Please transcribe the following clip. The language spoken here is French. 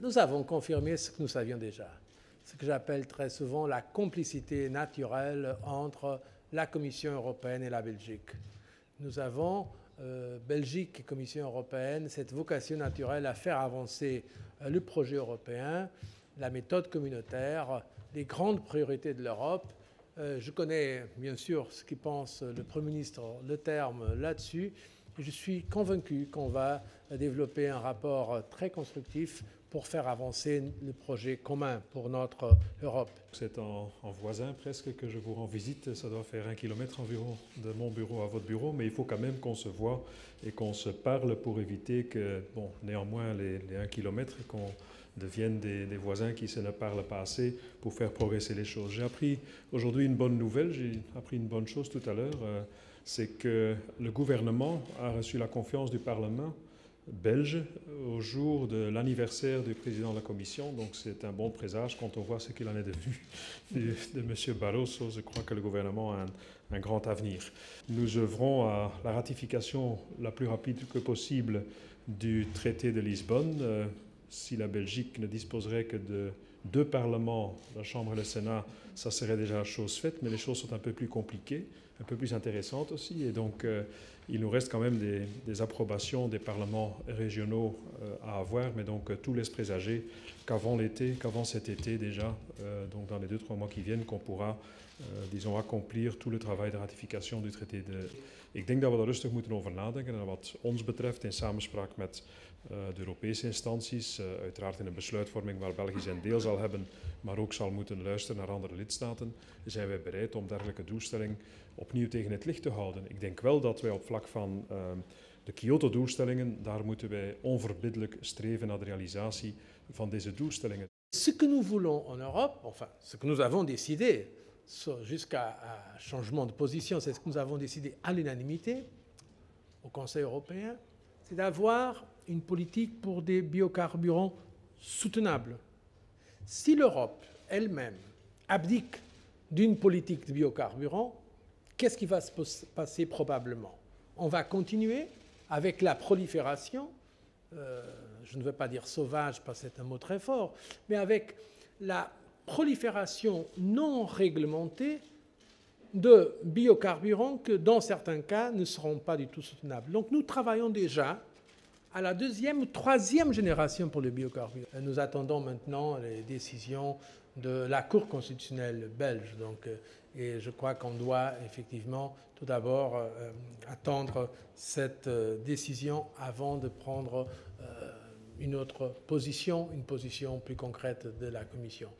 nous avons confirmé ce que nous savions déjà, ce que j'appelle très souvent la complicité naturelle entre la Commission européenne et la Belgique. Nous avons, euh, Belgique et Commission européenne, cette vocation naturelle à faire avancer euh, le projet européen, la méthode communautaire, les grandes priorités de l'Europe. Euh, je connais bien sûr ce qui pense le Premier ministre Le Terme là-dessus. Je suis convaincu qu'on va développer un rapport très constructif pour faire avancer le projet commun pour notre Europe. C'est en, voisin presque que je vous rends visite. Ça doit faire un kilomètre environ de mon bureau à votre bureau, mais il faut quand même qu'on se voit et qu'on se parle pour éviter que, bon, néanmoins, les un kilomètre, qu'on deviennent des, voisins qui se ne parlent pas assez pour faire progresser les choses. J'ai appris aujourd'hui une bonne nouvelle, j'ai appris une bonne chose tout à l'heure, euh, c'est que le gouvernement a reçu la confiance du Parlement belge au jour de l'anniversaire du président de la Commission. Donc c'est un bon présage quand on voit ce qu'il en est devenu de, M. Barroso. Je crois que le gouvernement a un, grand avenir. Nous œuvrons à la ratification la plus rapide que possible du traité de Lisbonne. Si la Belgique ne disposerait que de deux parlements, la Chambre et le Sénat, ça serait déjà chose faite, mais les choses sont un peu plus compliquées, un peu plus intéressantes aussi, et donc euh, il nous reste quand même des, approbations des parlements régionaux euh, à avoir, mais donc euh, tout laisse présager qu'avant l'été, qu'avant cet été déjà, donc dans les deux, trois mois qui viennent, qu'on pourra, disons, accomplir tout le travail de ratification du traité de... Ik denk dat we daar rustig moeten over nadenken en wat ons betreft in samenspraak met de Europese instanties, uh, uiteraard in een besluitvorming waar België zijn deel zal hebben, maar ook zal moeten luisteren naar andere lidstaten, zijn wij bereid om dergelijke doelstelling opnieuw tegen het licht te houden. Ik denk wel dat wij op vlak van uh, de Kyoto-doelstellingen, daar moeten wij onverbiddelijk streven naar de realisatie van deze doelstellingen. Ce que nous voulons en Europe, enfin, ce que nous avons décidé, jusqu'à changement de position, c'est ce que nous avons décidé à l'unanimité au Conseil européen, c'est d'avoir une politique pour des biocarburants soutenables. Si l'Europe elle-même abdique d'une politique de biocarburants, qu'est-ce qui va se passer probablement? On va continuer avec la prolifération, euh, je ne veux pas dire sauvage parce que c'est un mot très fort, mais avec la prolifération non réglementée de biocarburants que dans certains cas ne seront pas du tout soutenables. Donc nous travaillons déjà à la deuxième ou troisième génération pour le biocarburant. Nous attendons maintenant les décisions de la Cour constitutionnelle belge. Euh, et je crois qu'on doit effectivement tout d'abord euh, attendre cette euh, décision avant de prendre une autre position, une position plus concrète de la Commission.